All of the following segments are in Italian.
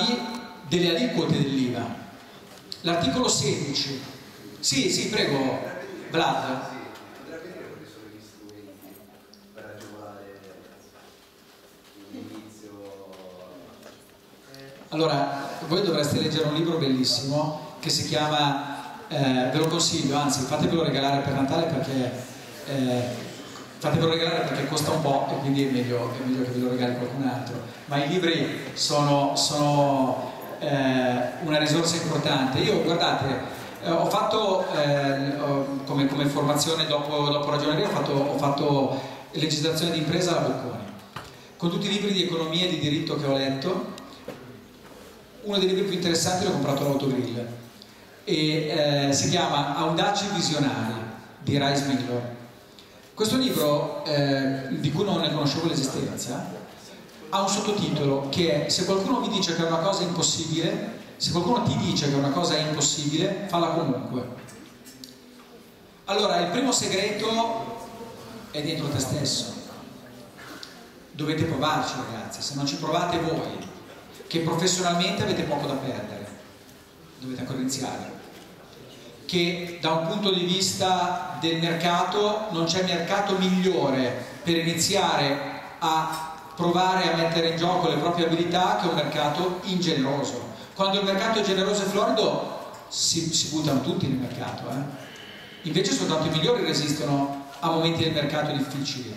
parlarvi delle aliquote dell'IVA. L'articolo 16. Sì, sì, prego, Vlad. Allora, voi dovreste leggere un libro bellissimo che si chiama, eh, ve lo consiglio, anzi fatevelo regalare per Natale perché, eh, fatevelo regalare perché costa un po' e quindi è meglio, è meglio che ve lo regali qualcun altro. Ma i libri sono, sono eh, una risorsa importante. Io, guardate, eh, ho fatto eh, come, come, formazione dopo, dopo ragioneria, ho fatto, ho fatto legislazione d'impresa alla Bocconi. Con tutti i libri di economia e di diritto che ho letto, uno dei libri più interessanti l'ho comprato all'Autogrill e eh, si chiama Audaci Visionari di Rice Miller. Questo libro, eh, di cui non ne conoscevo l'esistenza, ha un sottotitolo che è Se qualcuno mi dice che è una cosa impossibile, se qualcuno ti dice che una cosa è impossibile, falla comunque. Allora, il primo segreto è dentro te stesso. Dovete provarci ragazzi, se non ci provate voi che professionalmente avete poco da perdere, dovete ancora iniziare, che da un punto di vista del mercato non c'è mercato migliore per iniziare a provare a mettere in gioco le proprie abilità che un mercato ingeneroso. Quando il mercato è generoso e florido si, si buttano tutti nel mercato, eh? invece soltanto i migliori resistono a momenti del mercato difficili.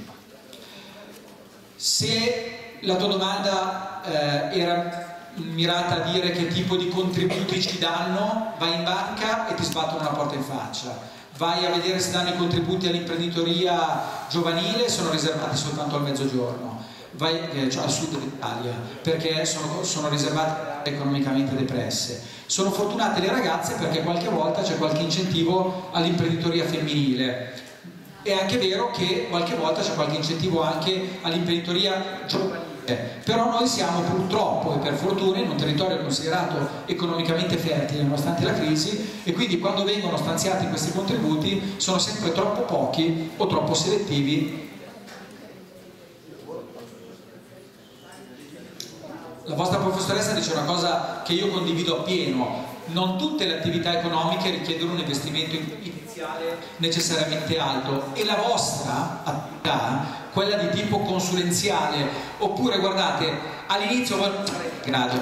Se la tua domanda eh, era mirata a dire che tipo di contributi ci danno, vai in banca e ti sbattono una porta in faccia. Vai a vedere se danno i contributi all'imprenditoria giovanile, sono riservati soltanto al mezzogiorno. Vai eh, cioè al sud d'Italia, perché sono, sono riservate economicamente depresse. Sono fortunate le ragazze perché qualche volta c'è qualche incentivo all'imprenditoria femminile. È anche vero che qualche volta c'è qualche incentivo anche all'imprenditoria giovanile eh, però noi siamo purtroppo e per fortuna in un territorio considerato economicamente fertile nonostante la crisi e quindi quando vengono stanziati questi contributi sono sempre troppo pochi o troppo selettivi. La vostra professoressa dice una cosa che io condivido appieno. Non tutte le attività economiche richiedono un investimento iniziale necessariamente alto e la vostra attività quella di tipo consulenziale, oppure guardate, all'inizio sarete in grado,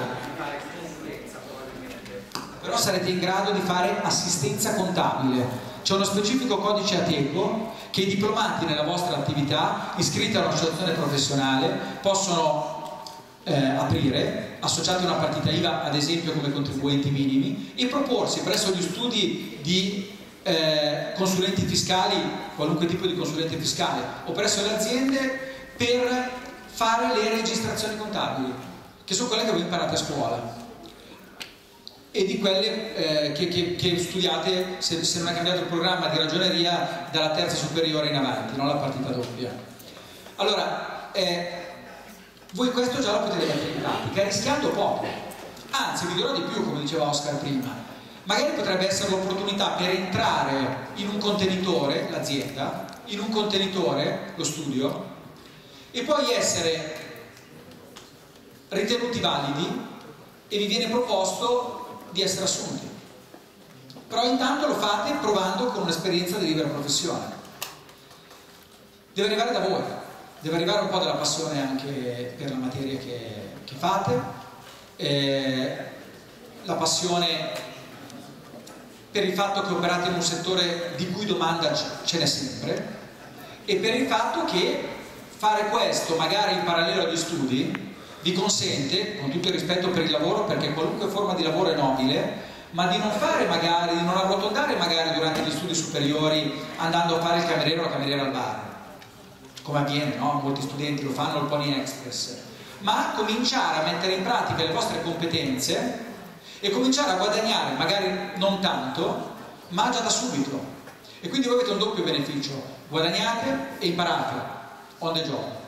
però sarete in grado di fare assistenza contabile. C'è uno specifico codice ATECO che i diplomati nella vostra attività, iscritti a un'associazione professionale, possono eh, aprire, associati a una partita IVA ad esempio come contribuenti minimi, e proporsi presso gli studi di eh, consulenti fiscali, qualunque tipo di consulente fiscale, o presso le aziende per fare le registrazioni contabili, che sono quelle che voi imparate a scuola e di quelle eh, che, che, che, studiate se, se, non è cambiato il programma di ragioneria dalla terza superiore in avanti, non la partita doppia. Allora, eh, voi questo già lo potete mettere in pratica, rischiando poco. Anzi, vi dirò di più, come diceva Oscar prima, magari potrebbe essere l'opportunità per entrare in un contenitore, l'azienda, in un contenitore, lo studio, e poi essere ritenuti validi e vi viene proposto di essere assunti. Però intanto lo fate provando con un'esperienza di libera professione. Deve arrivare da voi, deve arrivare un po' della passione anche per la materia che, che fate, eh, la passione per il fatto che operate in un settore di cui domanda ce n'è sempre e per il fatto che fare questo magari in parallelo agli studi vi consente, con tutto il rispetto per il lavoro, perché qualunque forma di lavoro è nobile, ma di non fare magari, di non arrotondare magari durante gli studi superiori andando a fare il cameriere o la cameriera al bar, come avviene, no? Molti studenti lo fanno al Pony Express, ma cominciare a mettere in pratica le vostre competenze e cominciare a guadagnare, magari non tanto, ma già da subito. E quindi voi avete un doppio beneficio, guadagnate e imparate on the job.